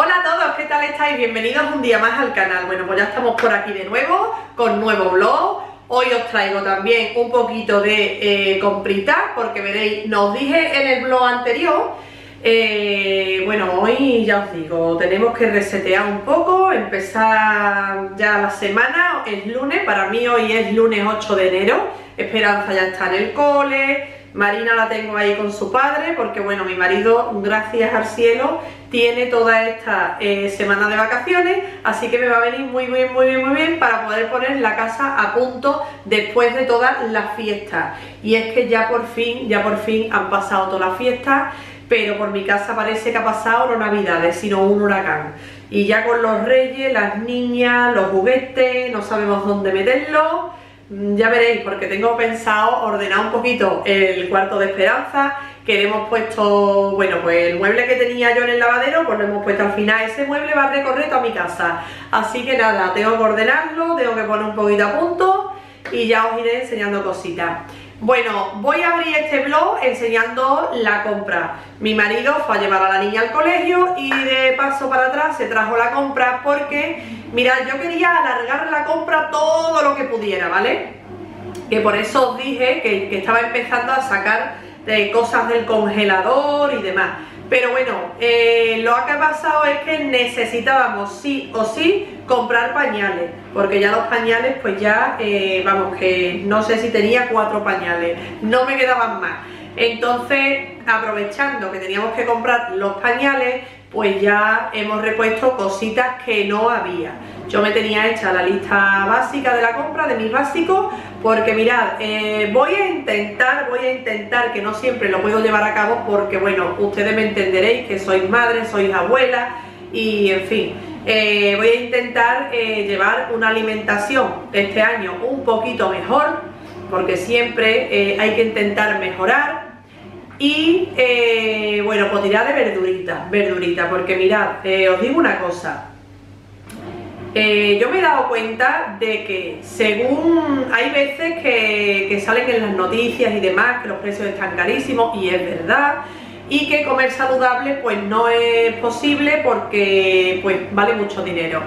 Hola a todos, ¿qué tal estáis? Bienvenidos un día más al canal. Bueno, pues ya estamos por aquí de nuevo con nuevo vlog. Hoy os traigo también un poquito de eh, porque veréis, nos dije en el vlog anterior eh, bueno, hoy ya os digo, tenemos que resetear un poco, empezar ya la semana, es lunes, para mí hoy es lunes 8 de enero, Esperanza ya está en el cole, Marina la tengo ahí con su padre, porque bueno, mi marido, gracias al cielo, tiene toda esta eh, semana de vacaciones, así que me va a venir muy bien, muy bien, muy bien para poder poner la casa a punto después de todas las fiestas. Y es que ya por fin, ya por fin han pasado todas las fiestas, pero por mi casa parece que ha pasado no navidades, sino un huracán. Y ya con los reyes, las niñas, los juguetes, no sabemos dónde meterlos. Mm, ya veréis, porque tengo pensado ordenar un poquito el cuarto de Esperanza, que hemos puesto, bueno, pues el mueble que tenía yo en el lavadero, pues lo hemos puesto al final. Ese mueble va a recorrer toda mi casa. Así que nada, tengo que ordenarlo, tengo que poner un poquito a punto y ya os iré enseñando cositas. Bueno, voy a abrir este blog enseñando la compra. Mi marido fue a llevar a la niña al colegio y de paso para atrás se trajo la compra porque, mirad, yo quería alargar la compra todo lo que pudiera, ¿vale? Que por eso os dije que, estaba empezando a sacar de cosas del congelador y demás. Pero bueno, eh, lo que ha pasado es que necesitábamos sí o sí comprar pañales, porque ya los pañales pues ya, eh, vamos, que no sé si tenía cuatro pañales, no me quedaban más. Entonces, aprovechando que teníamos que comprar los pañales, pues ya hemos repuesto cositas que no había. Yo me tenía hecha la lista básica de la compra, de mis básicos, porque mirad, eh, voy a intentar, voy a intentar, que no siempre lo puedo llevar a cabo, porque bueno, ustedes me entenderéis que sois madre, sois abuela, y en fin, eh, voy a intentar eh, llevar una alimentación este año un poquito mejor, porque siempre hay que intentar mejorar, y bueno, pues tirar de verdurita, verdurita, porque mirad, os digo una cosa, eh, yo me he dado cuenta de que según hay veces que, salen en las noticias y demás que los precios están carísimos y es verdad y que comer saludable pues no es posible porque pues vale mucho dinero.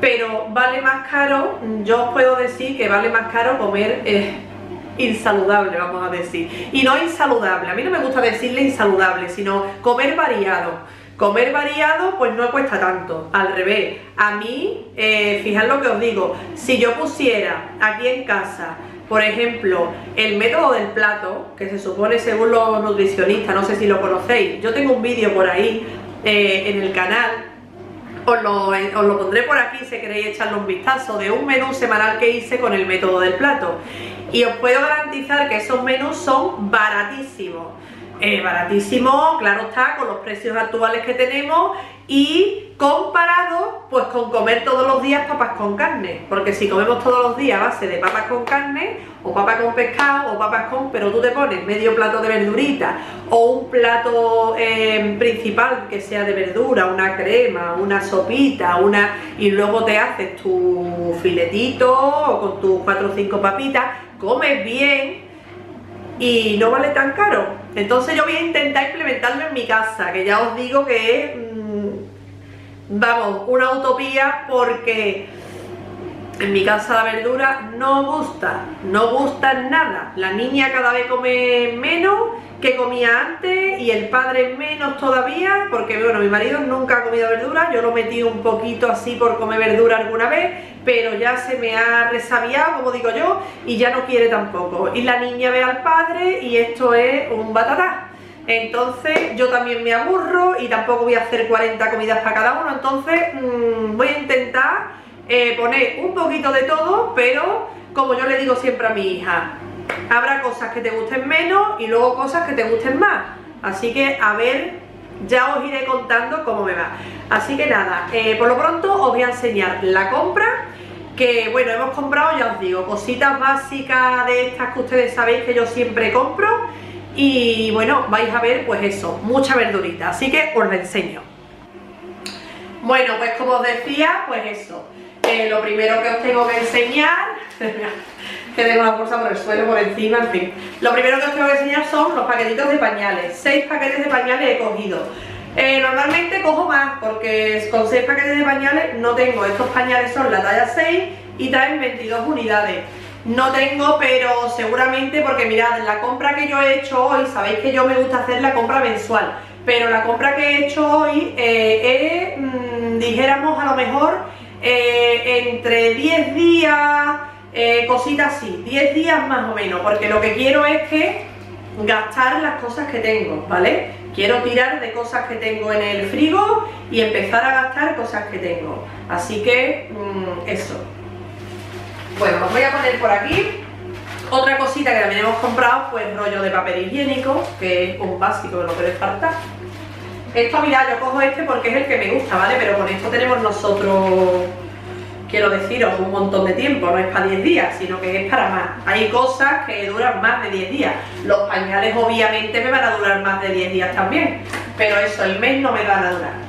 Pero vale más caro, yo os puedo decir que vale más caro comer eh, insaludable, vamos a decir. Y no insaludable, a mí no me gusta decirle insaludable, sino comer variado. Comer variado pues no cuesta tanto, al revés. A mí, eh, fijad lo que os digo, si yo pusiera aquí en casa, por ejemplo, el método del plato, que se supone según los nutricionistas, no sé si lo conocéis, yo tengo un vídeo por ahí eh, en el canal, os lo, pondré por aquí si queréis echarle un vistazo de un menú semanal que hice con el método del plato. Y os puedo garantizar que esos menús son baratísimos eh, baratísimo, claro está, con los precios actuales que tenemos y comparado pues con comer todos los días papas con carne, porque si comemos todos los días a base de papas con carne o papas con pescado o papas con, pero tú te pones medio plato de verdurita o un plato eh, principal que sea de verdura, una crema, una sopita, una y luego te haces tu filetito o con tus 4 o 5 papitas, comes bien y no vale tan caro. Entonces yo voy a intentar implementarlo en mi casa, que ya os digo que es, mm, vamos, una utopía porque en mi casa la verdura no gusta, no gusta nada. La niña cada vez come menos que comía antes y el padre menos todavía, porque bueno, mi marido nunca ha comido verdura, yo lo metí un poquito así por comer verdura alguna vez, pero ya se me ha resabiado, como digo yo, y ya no quiere tampoco. Y la niña ve al padre y esto es un batatá. Entonces yo también me aburro y tampoco voy a hacer 40 comidas para cada uno, entonces mm, voy a intentar eh, poner un poquito de todo, pero como yo le digo siempre a mi hija, habrá cosas que te gusten menos y luego cosas que te gusten más. Así que a ver, ya os iré contando cómo me va. Así que nada, eh, por lo pronto os voy a enseñar la compra que bueno, hemos comprado, ya os digo, cositas básicas de estas que ustedes sabéis que yo siempre compro y bueno, vais a ver pues eso, mucha verdurita, así que os la enseño. Bueno, pues como os decía, pues eso, lo primero que os tengo que enseñar, que tengo la bolsa por el suelo, por encima, en fin. Lo primero que os tengo que enseñar son los paquetitos de pañales. Seis paquetes de pañales he cogido. Eh, normalmente cojo más porque con 6 paquetes de pañales no tengo. Estos pañales son la talla 6 y traen 22 unidades. No tengo, pero seguramente porque mirad, la compra que yo he hecho hoy, sabéis que yo me gusta hacer la compra mensual, pero la compra que he hecho hoy eh, es, mm, dijéramos a lo mejor, eh, entre 10 días, eh, cositas así, 10 días más o menos, porque lo que quiero es que gastar las cosas que tengo, ¿vale? Quiero tirar de cosas que tengo en el frigo y empezar a gastar cosas que tengo. Así que, mm, eso. Bueno, os voy a poner por aquí otra cosita que también hemos comprado, pues rollo de papel higiénico, que es un básico que no puede faltar. Esto, mirad, yo cojo este porque es el que me gusta, ¿vale? Pero con esto tenemos nosotros, quiero deciros, un montón de tiempo, no es para 10 días, sino que es para más. Hay cosas que duran más de 10 días. Los pañales obviamente me van a durar más de 10 días también, pero eso, el mes no me van a durar.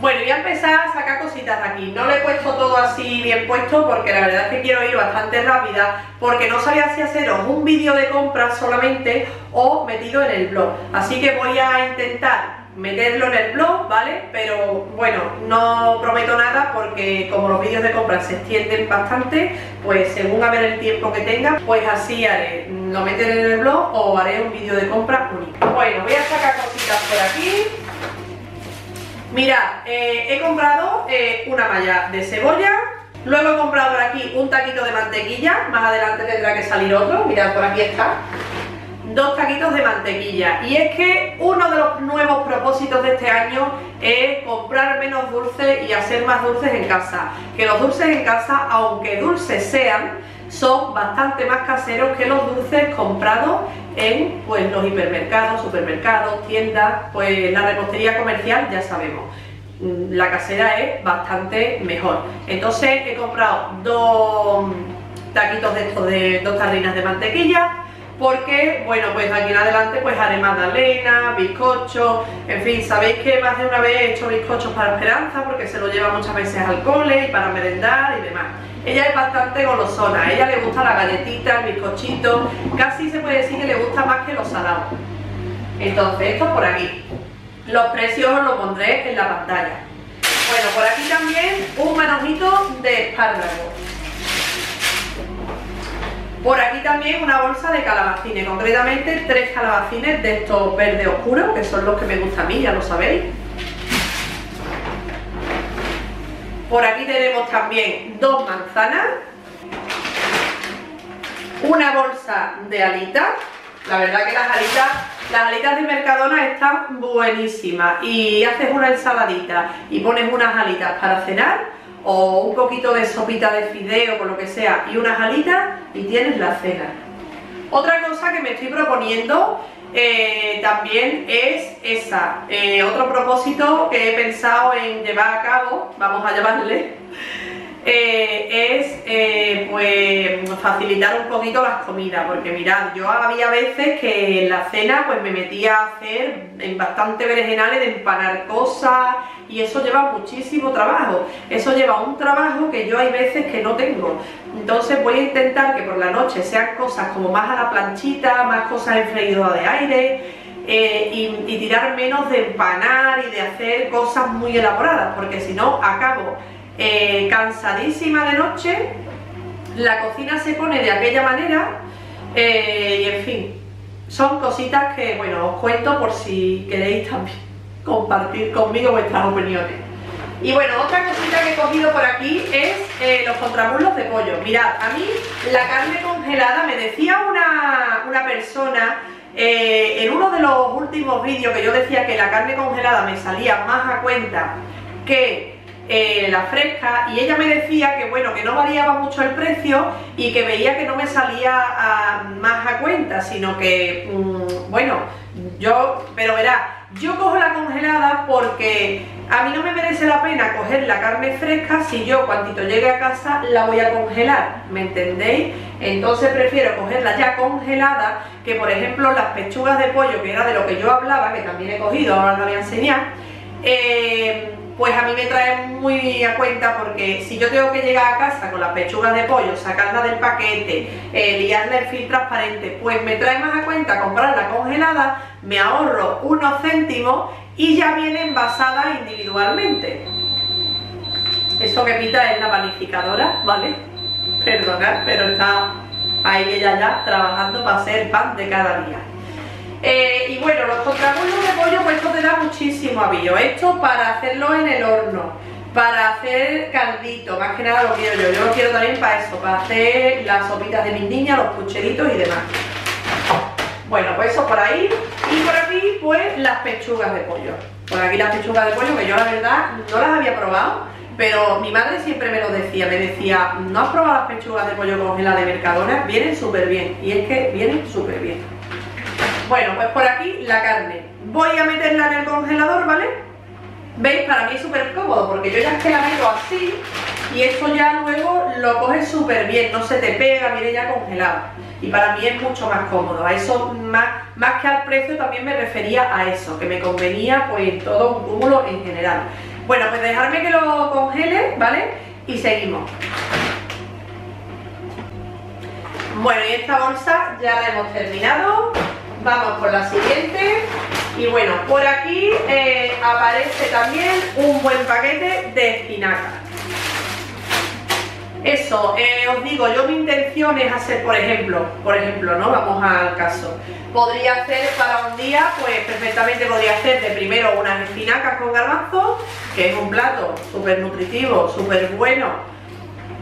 Bueno, voy a empezar a sacar cositas de aquí. No lo he puesto todo así bien puesto porque la verdad es que quiero ir bastante rápida porque no sabía si haceros un vídeo de compras solamente o metido en el blog. Así que voy a intentar meterlo en el blog, ¿vale? Pero bueno, no prometo nada porque como los vídeos de compras se extienden bastante, pues según a ver el tiempo que tenga, pues así haré, lo meteré en el blog o haré un vídeo de compras único. Bueno, voy a sacar cositas por aquí. Mirad, eh, he comprado eh, una malla de cebolla, luego he comprado por aquí un taquito de mantequilla, más adelante tendrá que salir otro, mirad, por aquí está, dos taquitos de mantequilla. Y es que uno de los nuevos propósitos de este año es comprar menos dulces y hacer más dulces en casa. Que los dulces en casa, aunque dulces sean, son bastante más caseros que los dulces comprados en pues, los hipermercados, supermercados, tiendas, pues la repostería comercial ya sabemos. Mm, la casera es bastante mejor. Entonces he comprado dos taquitos de estos de dos tarrinas de mantequilla porque, bueno, pues aquí en adelante pues haré magdalena, bizcocho, en fin, sabéis que más de una vez he hecho bizcochos para Esperanza porque se lo lleva muchas veces al cole y para merendar y demás. Ella es bastante golosona, a ella le gusta la galletita, el bizcochito, casi se puede decir que le gusta más que los salados. Entonces, esto por aquí. Los precios os los pondré en la pantalla. Bueno, por aquí también un manojito de espárragos. Por aquí también una bolsa de calabacines, concretamente tres calabacines de estos verde oscuros, que son los que me gustan a mí, ya lo sabéis. Por aquí tenemos también dos manzanas, una bolsa de alitas. La verdad que las alitas, las alitas de Mercadona están buenísimas. Y haces una ensaladita y pones unas alitas para cenar o un poquito de sopita de fideo, con lo que sea, y unas alitas y tienes la cena. Otra cosa que me estoy proponiendo eh, también es esa. Eh, otro propósito que he pensado en llevar a cabo, vamos a llamarle, eh, es pues facilitar un poquito las comidas, porque mirad, yo había veces que en la cena pues me metía a hacer en bastante berenjenales de empanar cosas y eso lleva muchísimo trabajo, eso lleva un trabajo que yo hay veces que no tengo, entonces voy a intentar que por la noche sean cosas como más a la planchita, más cosas en freidora de aire eh, y, tirar menos de empanar y de hacer cosas muy elaboradas, porque si no acabo eh, cansadísima de noche, la cocina se pone de aquella manera eh, y en fin, son cositas que, bueno, os cuento por si queréis también compartir conmigo vuestras opiniones. Y bueno, otra cosita que he cogido por aquí es eh, los contramuslos de pollo. Mirad, a mí la carne congelada, me decía una, una persona eh, en uno de los últimos vídeos que yo decía que la carne congelada me salía más a cuenta que eh, la fresca y ella me decía que bueno, que no variaba mucho el precio y que veía que no me salía más a cuenta, sino que, mm, bueno, yo, pero verá, yo cojo la porque a mí no me merece la pena coger la carne fresca si yo cuantito llegue a casa la voy a congelar, ¿me entendéis? Entonces prefiero cogerla ya congelada que por ejemplo las pechugas de pollo, que era de lo que yo hablaba, que también he cogido, ahora la voy a enseñar, eh, pues a mí me trae muy a cuenta porque si yo tengo que llegar a casa con las pechugas de pollo, sacarla del paquete, eh, liarla en film transparente, pues me trae más a cuenta comprarla congelada, me ahorro unos céntimos y ya viene envasada individualmente. Eso que pita es la panificadora, ¿vale? Perdonad, pero está ahí ella ya trabajando para hacer pan de cada día. Eh, y bueno, los contramuslos de pollo, pues esto te da muchísimo avío. Esto para hacerlo en el horno, para hacer caldito, más que nada lo quiero yo. Yo lo quiero también para eso, para hacer las sopitas de mis niñas, los pucheritos y demás. Bueno, pues eso por ahí. Y por aquí, pues las pechugas de pollo. Por aquí las pechugas de pollo, que yo la verdad no las había probado, pero mi madre siempre me lo decía. Me decía, ¿no has probado las pechugas de pollo congeladas de Mercadona? Vienen súper bien. Y es que vienen súper bien. Bueno, pues por aquí la carne. Voy a meterla en el congelador, ¿vale? ¿Veis? Para mí es súper cómodo porque yo ya es que la meto así y esto ya luego lo coge súper bien, no se te pega, viene ya congelado. Y para mí es mucho más cómodo. A eso, más, más que al precio, también me refería a eso, que me convenía pues todo un cúmulo en general. Bueno, pues dejarme que lo congele, ¿vale? Y seguimos. Bueno, y esta bolsa ya la hemos terminado vamos por la siguiente y bueno, por aquí eh, aparece también un buen paquete de espinacas eso, eh, os digo, yo mi intención es hacer, por ejemplo, por ejemplo, ¿no? Vamos al caso. Podría hacer para un día, pues perfectamente podría hacer de primero unas espinacas con garbanzos, que es un plato súper nutritivo, súper bueno,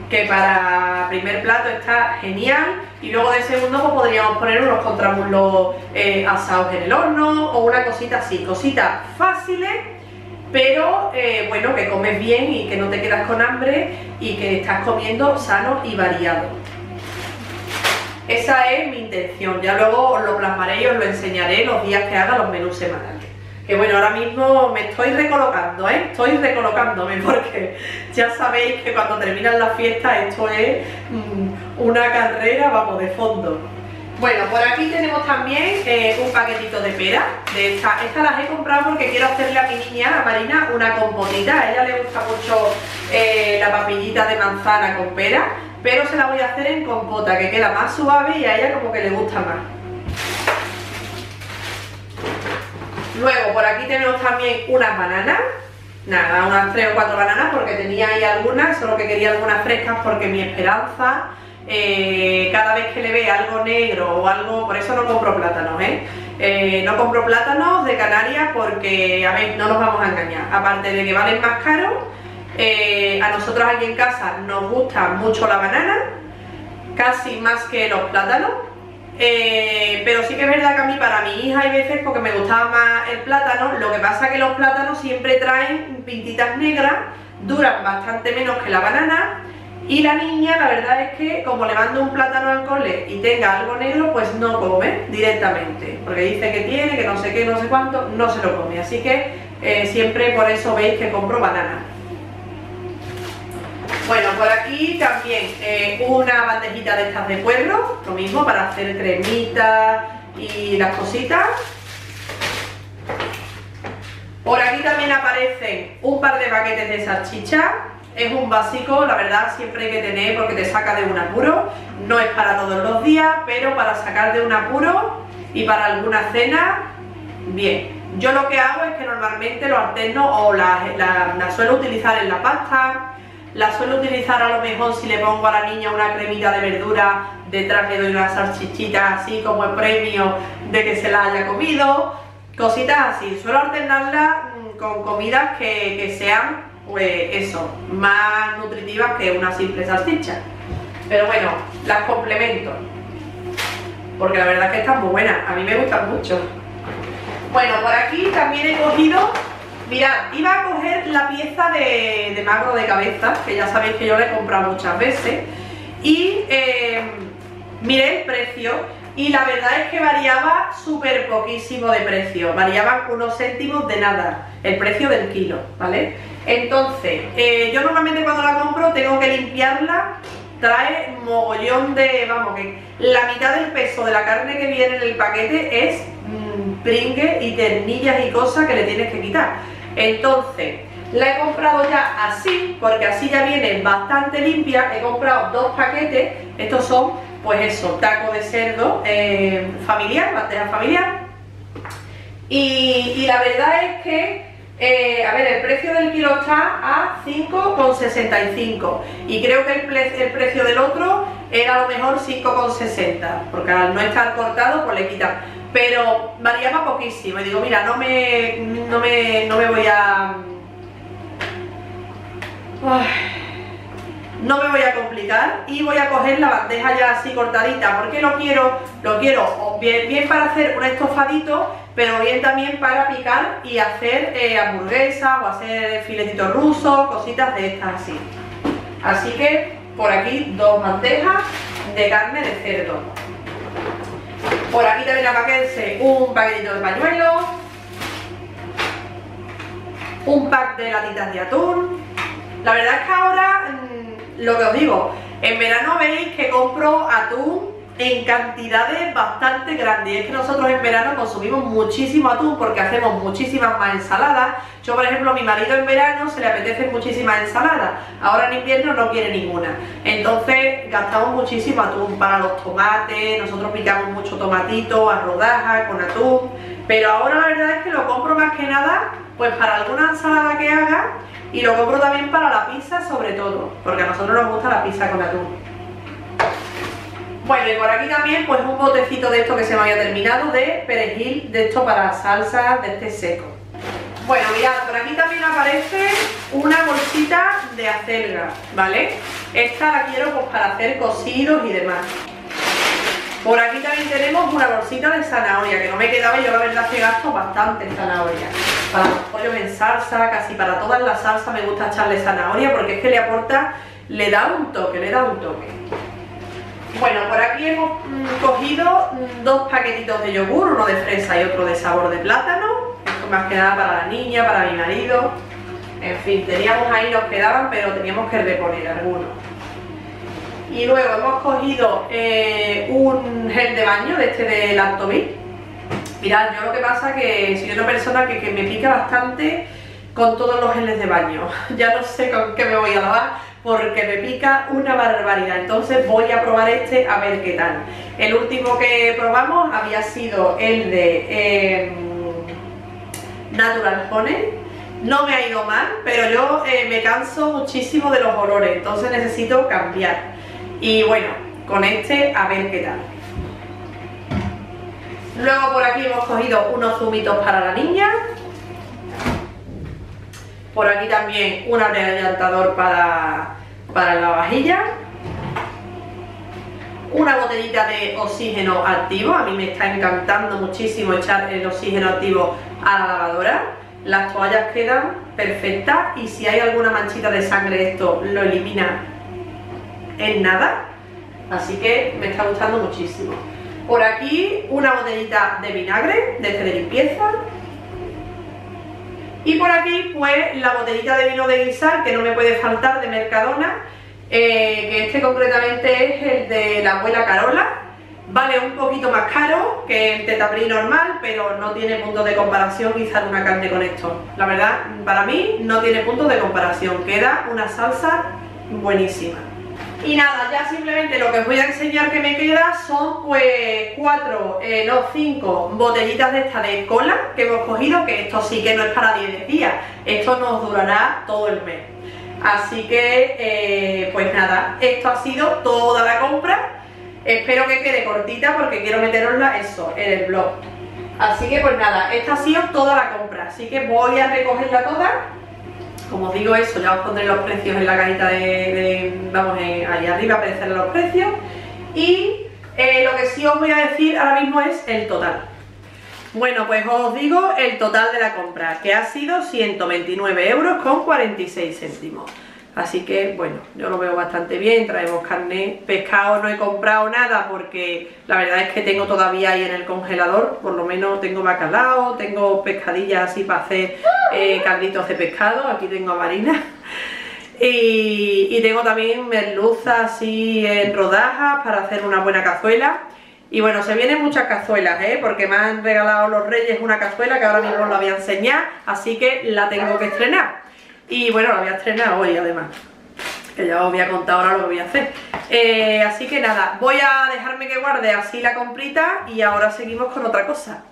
que para primer plato está genial y luego de segundo pues podríamos poner unos contramuslos eh, asados en el horno o una cosita así, cositas fáciles pero eh, bueno, que comes bien y que no te quedas con hambre y que estás comiendo sano y variado. Esa es mi intención, ya luego os lo plasmaré y os lo enseñaré los días que haga los menús semanales que bueno, ahora mismo me estoy recolocando, ¿eh? Estoy recolocándome porque ya sabéis que cuando terminan las fiestas esto es mm, una carrera, vamos, de fondo. Bueno, por aquí tenemos también eh, un paquetito de pera, de esta, esta las he comprado porque quiero hacerle a mi niña, a Marina, una compotita, a ella le gusta mucho eh, la papillita de manzana con pera, pero se la voy a hacer en compota, que queda más suave y a ella como que le gusta más. Luego por aquí tenemos también unas bananas, nada, unas tres o cuatro bananas porque tenía ahí algunas, solo que quería algunas frescas porque mi esperanza, eh, cada vez que le ve algo negro o algo, por eso no compro plátanos, ¿eh? ¿eh? no compro plátanos de Canarias porque, a ver, no nos vamos a engañar, aparte de que valen más caros, eh, a nosotros aquí en casa nos gusta mucho la banana, casi más que los plátanos, pero sí que es verdad que a mí, para mi hija, hay veces porque me gustaba más el plátano. Lo que pasa es que los plátanos siempre traen pintitas negras, duran bastante menos que la banana. Y la niña, la verdad es que como le mando un plátano al cole y tenga algo negro, pues no come directamente. Porque dice que tiene, que no sé qué, no sé cuánto, no se lo come. Así que eh, siempre por eso veis que compro banana. Bueno, por aquí también eh, una bandejita de estas de pueblo, lo mismo para hacer cremitas y las cositas. Por aquí también aparecen un par de paquetes de salchicha. Es un básico, la verdad siempre hay que tener porque te saca de un apuro. No es para todos los días, pero para sacar de un apuro y para alguna cena, bien. Yo lo que hago es que normalmente lo alterno o la, la suelo utilizar en la pasta, la suelo utilizar a lo mejor si le pongo a la niña una cremita de verdura, detrás le doy una salchichita así como el premio de que se la haya comido, cositas así. Suelo alternarla mm, con comidas que, sean, pues eso, más nutritivas que una simple salchicha. Pero bueno, las complemento. Porque la verdad es que están muy buenas, a mí me gustan mucho. Bueno, por aquí también he cogido Mirad, iba a coger la pieza de, magro de cabeza, que ya sabéis que yo la he comprado muchas veces, y eh, miré el precio y la verdad es que variaba súper poquísimo de precio, variaban unos céntimos de nada, el precio del kilo, ¿vale? Entonces, eh, yo normalmente cuando la compro tengo que limpiarla, trae mogollón de, vamos, que la mitad del peso de la carne que viene en el paquete es mmm, pringue y ternillas y cosas que le tienes que quitar. Entonces, la he comprado ya así, porque así ya viene bastante limpia. He comprado dos paquetes, estos son, pues eso, taco de cerdo eh, familiar, bandeja familiar. Y, y la verdad es que eh, a ver, el precio del kilo está a 5,65 y creo que el, precio del otro era a lo mejor 5,60 porque al no estar cortado pues le quitan pero variaba poquísimo. Y digo mira no me, no me, no me voy a no me voy a complicar y voy a coger la bandeja ya así cortadita porque lo quiero, lo quiero bien, bien para hacer un estofadito pero bien también para picar y hacer eh, hamburguesas o hacer filetitos rusos, cositas de estas así. Así que por aquí dos bandejas de carne de cerdo. Por aquí también aparece un paquetito de pañuelos, un pack de latitas de atún. La verdad es que ahora, mm, lo que os digo, en verano veis que compro atún en cantidades bastante grandes. Y es que nosotros en verano consumimos muchísimo atún porque hacemos muchísimas más ensaladas. Yo, por ejemplo, a mi marido en verano se le apetece muchísimas ensaladas. Ahora en invierno no quiere ninguna. Entonces gastamos muchísimo atún para los tomates. Nosotros picamos mucho tomatito a rodajas con atún. Pero ahora la verdad es que lo compro más que nada pues para alguna ensalada que haga y lo compro también para la pizza sobre todo, porque a nosotros nos gusta la pizza con atún. Bueno, y por aquí también pues un botecito de esto que se me había terminado de perejil, de esto para salsa de este seco. Bueno, mirad, por aquí también aparece una bolsita de acelga, ¿vale? Esta la quiero pues para hacer cocidos y demás. Por aquí también tenemos una bolsita de zanahoria, que no me quedaba y yo la verdad que gasto bastante zanahoria. Para los pollos en salsa, casi para todas las salsas me gusta echarle zanahoria porque es que le aporta, le da un toque, le da un toque. Bueno, por aquí hemos mm, cogido mm, dos paquetitos de yogur, uno de fresa y otro de sabor de plátano. Esto más que nada para la niña, para mi marido. En fin, teníamos ahí, nos quedaban, pero teníamos que reponer algunos. Y luego hemos cogido eh, un gel de baño de este de Lactomil. Mirad, yo lo que pasa que soy una persona que, que me pica bastante con todos los geles de baño. Ya no sé con qué me voy a lavar porque me pica una barbaridad. Entonces voy a probar este a ver qué tal. El último que probamos había sido el de em, Natural Honey. No me ha ido mal, pero yo eh, me canso muchísimo de los olores, entonces necesito cambiar. Y bueno, con este a ver qué tal. Luego por aquí hemos cogido unos zumitos para la niña. Por aquí también un abrillantador para para la vajilla. Una botellita de oxígeno activo, a mí me está encantando muchísimo echar el oxígeno activo a la lavadora. Las toallas quedan perfectas y si hay alguna manchita de sangre esto lo elimina en nada. Así que me está gustando muchísimo. Por aquí una botellita de vinagre de este de limpieza y por aquí, pues, la botellita de vino de guisar, que no me puede faltar, de Mercadona, eh, que este concretamente es el de la abuela Carola. Vale un poquito más caro que el tetaprí normal, pero no tiene punto de comparación guisar una carne con esto. La verdad, para mí no tiene punto de comparación. Queda una salsa buenísima. Y nada, ya simplemente lo que os voy a enseñar que me queda son pues cuatro, eh, no, cinco botellitas de esta de cola que hemos cogido, que esto sí que no es para 10 días, esto nos durará todo el mes. Así que, eh, pues nada, esto ha sido toda la compra. Espero que quede cortita porque quiero meterosla eso, en el blog. Así que pues nada, esta ha sido toda la compra, así que voy a recogerla toda como os digo eso, ya os pondré los precios en la cajita de, vamos, ahí arriba aparecerán los precios. Y eh, lo que sí os voy a decir ahora mismo es el total. Bueno, pues os digo el total de la compra, que ha sido 129 euros con 46 céntimos. Así que, bueno, yo lo veo bastante bien, traemos carne, pescado no he comprado nada porque la verdad es que tengo todavía ahí en el congelador, por lo menos tengo bacalao, tengo pescadillas así para hacer eh, calditos de pescado, aquí tengo Marina. Y, tengo también merluza así en rodajas para hacer una buena cazuela. Y bueno, se vienen muchas cazuelas, ¿eh? Porque me han regalado los reyes una cazuela que ahora mismo la voy a enseñar, así que la tengo que estrenar. Y bueno, la voy a estrenar hoy además, que ya os voy a contar ahora lo que voy a hacer. Eh, así que nada, voy a dejarme que guarde así la comprita y ahora seguimos con otra cosa.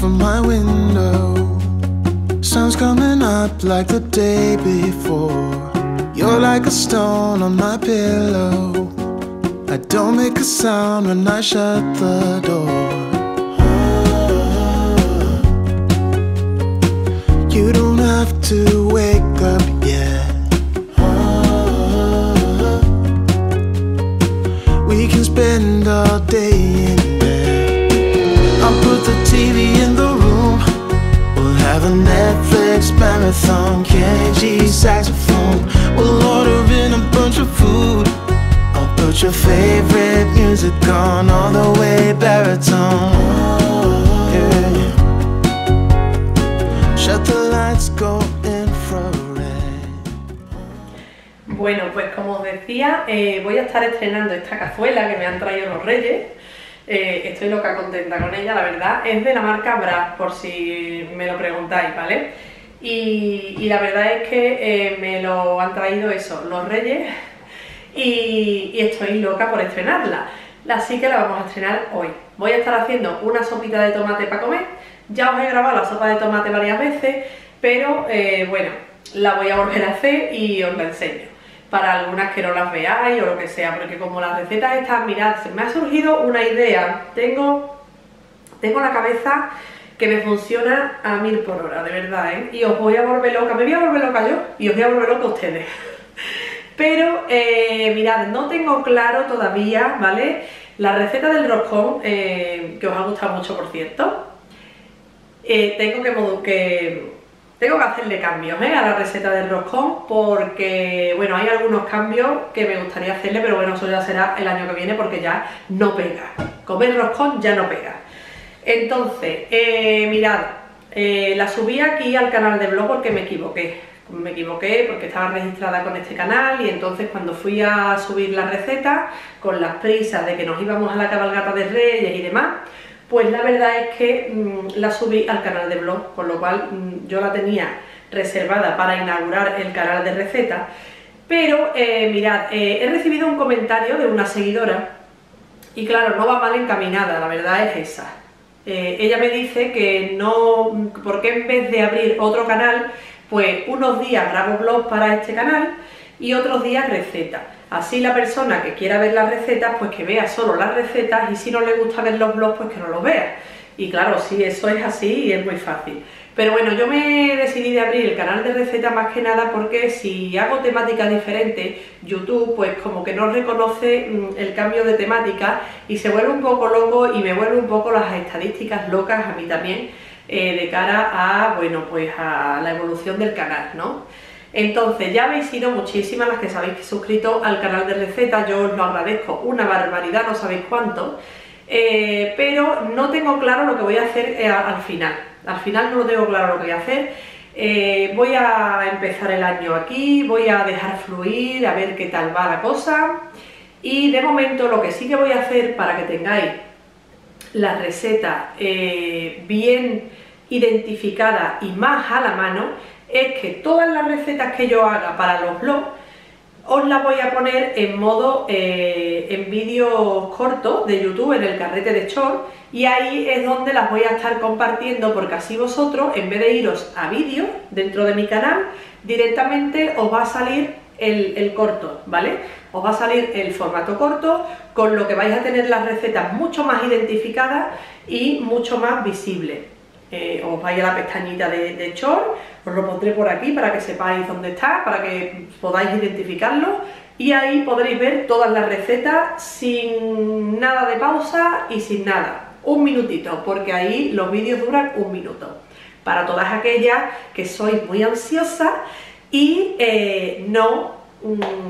from my window like the day before. You're like a stone on my pillow. I don't make a sound when I shut the door. You don't have to wake up yet. We can spend all day marathon KG saxophone We'll order in a bunch of food I'll put your favorite music on All the way baritone. Shut the lights, go infrared Bueno, pues como os decía, eh, voy a estar estrenando esta cazuela que me han traído los reyes eh, estoy loca contenta con ella, la verdad. Es de la marca Brad, por si me lo preguntáis, ¿vale? Y, la verdad es que eh, me lo han traído eso, los reyes, y, estoy loca por estrenarla. Así que la vamos a estrenar hoy. Voy a estar haciendo una sopita de tomate para comer. Ya os he grabado la sopa de tomate varias veces, pero eh, bueno, la voy a volver a hacer y os la enseño para algunas que no las veáis o lo que sea, porque como las recetas están, mirad, me ha surgido una idea, tengo, tengo la cabeza que me funciona a mil por hora, de verdad, ¿eh? Y os voy a volver loca, me voy a volver loca yo y os voy a volver loca a ustedes. Pero, eh, mirad, no tengo claro todavía, ¿vale? La receta del roscón, eh, que os ha gustado mucho, por cierto. Eh, tengo que, tengo que hacerle cambios ¿eh? a la receta del roscón porque, bueno, hay algunos cambios que me gustaría hacerle, pero bueno, eso ya será el año que viene porque ya no pega. Comer roscón ya no pega. Entonces, eh, mirad, eh, la subí aquí al canal de blog porque me equivoqué. Me equivoqué porque estaba registrada con este canal y entonces cuando fui a subir la receta, con las prisas de que nos íbamos a la cabalgata de Reyes y demás, pues la verdad es que mm, la subí al canal de blog, con lo cual mm, yo la tenía reservada para inaugurar el canal de recetas, pero eh, mirad, he recibido un comentario de una seguidora y claro, no va mal encaminada, la verdad es esa. Eh, ella me dice que no, porque en vez de abrir otro canal, pues unos días grabo blog para este canal y otros días recetas. Así la persona que quiera ver las recetas, pues que vea solo las recetas y si no le gusta ver los blogs, pues que no los vea. Y claro, sí, eso es así es muy fácil. Pero bueno, yo me decidí de abrir el canal de recetas más que nada porque si hago temáticas diferentes, YouTube pues como que no reconoce mm, el cambio de temática y se vuelve un poco loco y me vuelve un poco las estadísticas locas a mí también eh, de cara a, bueno, pues a la evolución del canal, ¿no? Entonces, ya habéis sido muchísimas las que se habéis suscrito al canal de recetas, yo os lo agradezco una barbaridad, no sabéis cuánto, eh, pero no tengo claro lo que voy a hacer eh, al final. Al final no tengo claro lo que voy a hacer. Eh, voy a empezar el año aquí, voy a dejar fluir, a ver qué tal va la cosa. Y de momento lo que sí que voy a hacer para que tengáis la receta bien identificada y más a la mano es que todas las recetas que yo haga para los blogs os las voy a poner en modo eh, en vídeos cortos de YouTube en el carrete de short y ahí es donde las voy a estar compartiendo porque así vosotros en vez de iros a vídeo dentro de mi canal directamente os va a salir el, el, corto, ¿vale? Os va a salir el formato corto con lo que vais a tener las recetas mucho más identificadas y mucho más visibles eh, os vais a la pestañita de, de Short, os lo pondré por aquí para que sepáis dónde está, para que podáis identificarlo y ahí podréis ver todas las recetas sin nada de pausa y sin nada, un minutito, porque ahí los vídeos duran un minuto. Para todas aquellas que sois muy ansiosas y eh, no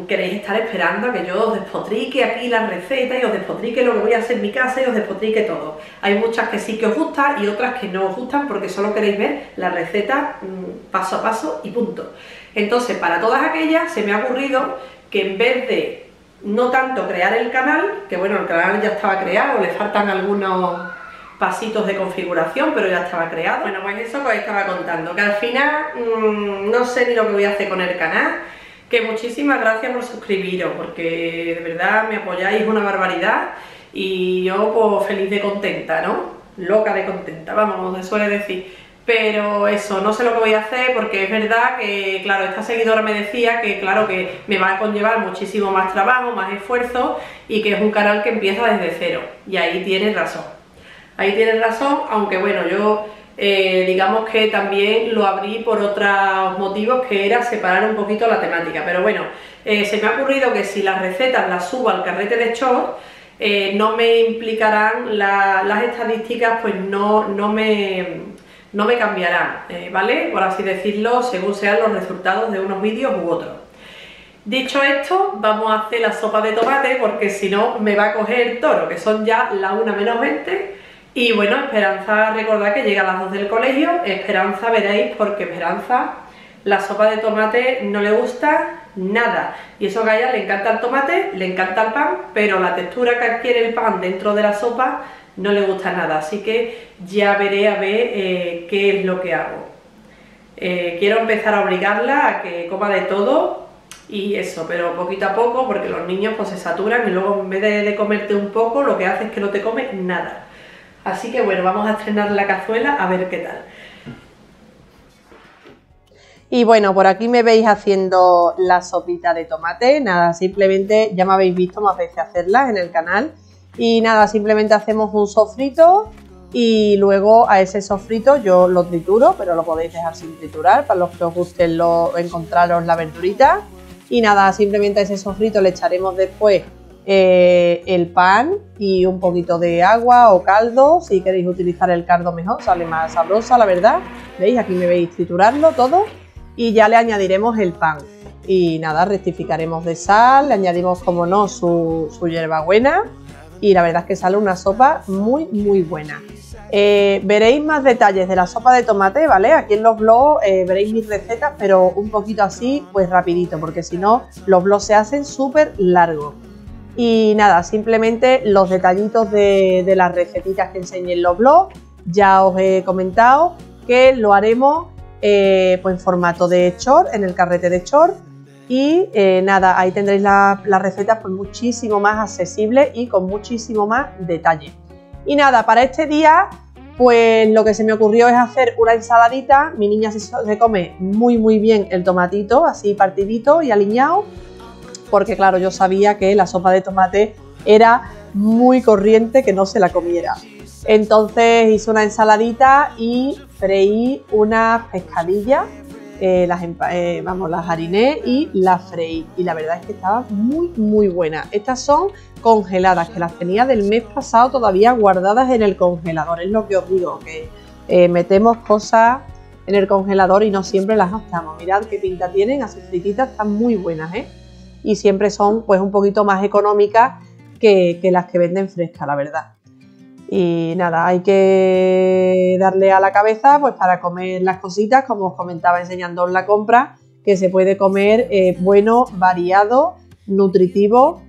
queréis estar esperando a que yo os despotrique aquí las recetas y os despotrique lo que voy a hacer en mi casa y os despotrique todo. Hay muchas que sí que os gustan y otras que no os gustan porque solo queréis ver la receta mm, paso a paso y punto. Entonces, para todas aquellas se me ha ocurrido que en vez de no tanto crear el canal, que bueno, el canal ya estaba creado, le faltan algunos pasitos de configuración, pero ya estaba creado. Bueno, pues eso que os estaba contando, que al final mm, no sé ni lo que voy a hacer con el canal, que muchísimas gracias por suscribiros, porque de verdad me apoyáis una barbaridad y yo pues feliz de contenta, ¿no? Loca de contenta, vamos, como se suele decir. Pero eso, no sé lo que voy a hacer porque es verdad que, claro, esta seguidora me decía que, claro, que me va a conllevar muchísimo más trabajo, más esfuerzo y que es un canal que empieza desde cero. Y ahí tienes razón. Ahí tienes razón, aunque bueno, yo eh, digamos que también lo abrí por otros motivos que era separar un poquito la temática. Pero bueno, eh, se me ha ocurrido que si las recetas las subo al carrete de short, eh, no me implicarán las estadísticas, pues no, no me no me cambiarán, ¿vale? Por así decirlo, según sean los resultados de unos vídeos u otros. Dicho esto, vamos a hacer la sopa de tomate porque si no me va a coger toro, que son ya las 1 menos 20. Y bueno, Esperanza, recordad que llega a las 2 del colegio. Esperanza veréis porque Esperanza la sopa de tomate no le gusta nada. Y eso que a ella le encanta el tomate, le encanta el pan, pero la textura que adquiere el pan dentro de la sopa no le gusta nada, así que ya veré a ver eh, qué es lo que hago. Eh, quiero empezar a obligarla a que coma de todo y eso, pero poquito a poco porque los niños pues se saturan y luego en vez de, comerte un poco lo que hace es que no te come nada. Así que bueno, vamos a estrenar la cazuela a ver qué tal. Y bueno, por aquí me veis haciendo la sopita de tomate, nada, simplemente ya me habéis visto más veces hacerla en el canal y nada, simplemente hacemos un sofrito y luego a ese sofrito yo lo trituro, pero lo podéis dejar sin triturar para los que os guste lo, encontraros la verdurita. Y nada, simplemente a ese sofrito le echaremos después eh, el pan y un poquito de agua o caldo. Si queréis utilizar el caldo mejor, sale más sabrosa, la verdad. ¿Veis? Aquí me veis triturarlo todo. Y ya le añadiremos el pan. Y nada, rectificaremos de sal, le añadimos, como no, su, su hierbabuena y la verdad es que sale una sopa muy muy buena. Eh, veréis más detalles de la sopa de tomate, ¿vale? Aquí en los blogs eh, veréis mis recetas, pero un poquito así, pues rapidito, porque si no, los blogs se hacen súper largos. Y nada, simplemente los detallitos de, las recetitas que enseñé en los blogs, ya os he comentado que lo haremos eh, pues en formato de short, en el carrete de short, y eh, nada, ahí tendréis las la recetas pues muchísimo más accesibles y con muchísimo más detalle. Y nada, para este día pues lo que se me ocurrió es hacer una ensaladita. Mi niña se, come muy muy bien el tomatito, así partidito y aliñado, porque claro, yo sabía que la sopa de tomate era muy corriente que no se la comiera. Entonces hice una ensaladita y freí una pescadilla eh, las, eh, vamos, las hariné y las freí. Y la verdad es que estaba muy, muy buena. Estas son congeladas, que las tenía del mes pasado todavía guardadas en el congelador. Es lo que os digo, que eh, metemos cosas en el congelador y no siempre las gastamos. Mirad qué pinta tienen, así frititas, están muy buenas, ¿eh? Y siempre son pues un poquito más económicas que, las que venden frescas, la verdad. Y nada, hay que darle a la cabeza pues para comer las cositas, como os comentaba enseñando la compra, que se puede comer eh, bueno, variado, nutritivo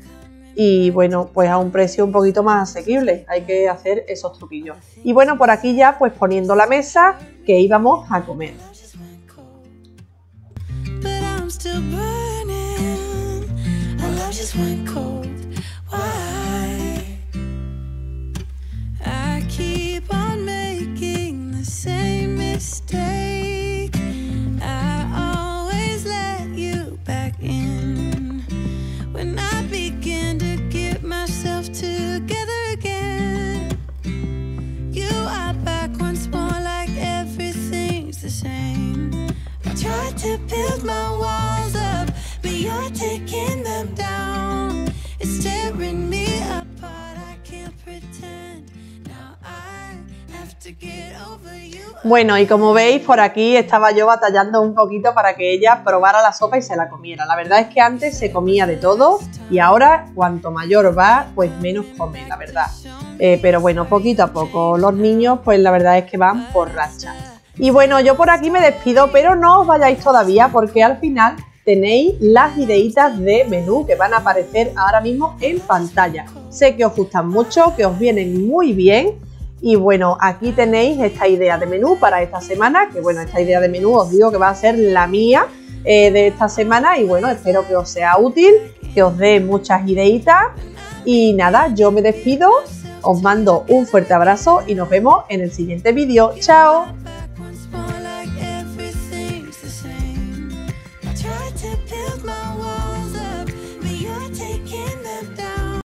y bueno, pues a un precio un poquito más asequible. Hay que hacer esos truquillos. Y bueno, por aquí ya pues poniendo la mesa que íbamos a comer. my call. Bueno, y como veis, por aquí estaba yo batallando un poquito para que ella probara la sopa y se la comiera. La verdad es que antes se comía de todo y ahora, cuanto mayor va, pues menos come, la verdad. Eh, pero bueno, poquito a poco. Los niños, pues la verdad es que van por racha. Y bueno, yo por aquí me despido, pero no os vayáis todavía porque al final tenéis las ideitas de menú que van a aparecer ahora mismo en pantalla. Sé que os gustan mucho, que os vienen muy bien y bueno, aquí tenéis esta idea de menú para esta semana, que bueno, esta idea de menú os digo que va a ser la mía eh, de esta semana y bueno, espero que os sea útil, que os dé muchas ideitas y nada, yo me despido, os mando un fuerte abrazo y nos vemos en el siguiente vídeo. ¡Chao!